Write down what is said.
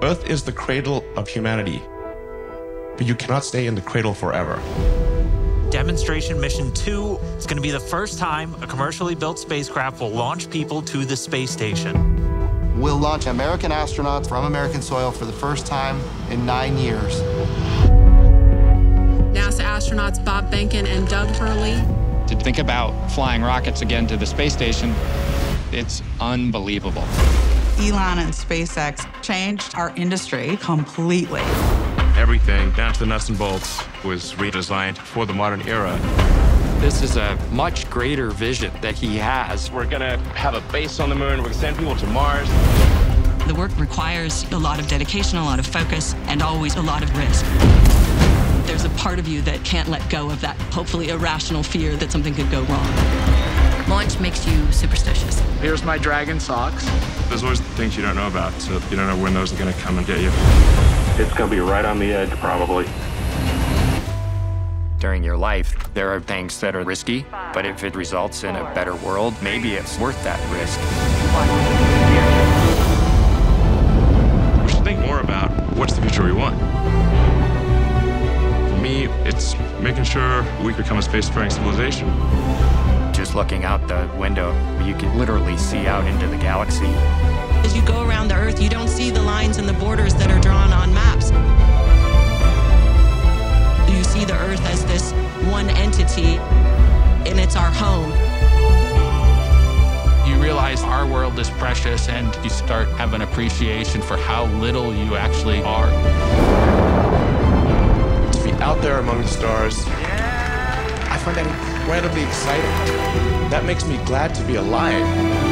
Earth is the cradle of humanity, but you cannot stay in the cradle forever. Demonstration Mission 2 is going to be the first time a commercially built spacecraft will launch people to the space station. We'll launch American astronauts from American soil for the first time in nine years. NASA astronauts Bob Behnken and Doug Hurley. To think about flying rockets again to the space station, it's unbelievable. Elon and SpaceX changed our industry completely. Everything, down to the nuts and bolts, was redesigned for the modern era. This is a much greater vision that he has. We're gonna have a base on the moon, we're gonna send people to Mars. The work requires a lot of dedication, a lot of focus, and always a lot of risk. There's a part of you that can't let go of that, hopefully irrational fear that something could go wrong. Launch makes you superstitious. Here's my dragon socks. There's always things you don't know about, so you don't know when those are gonna come and get you. It's gonna be right on the edge, probably. During your life, there are things that are risky, but if it results in a better world, maybe it's worth that risk. We should think more about what's the future we want. For me, it's making sure we become a spacefaring civilization. Just looking out the window, you can literally see out into the galaxy. As you go around the Earth, you don't see the lines and the borders that are drawn on maps. You see the Earth as this one entity, and it's our home. You realize our world is precious, and you start having an appreciation for how little you actually are. To be out there among the stars, I find that incredibly exciting. That makes me glad to be alive.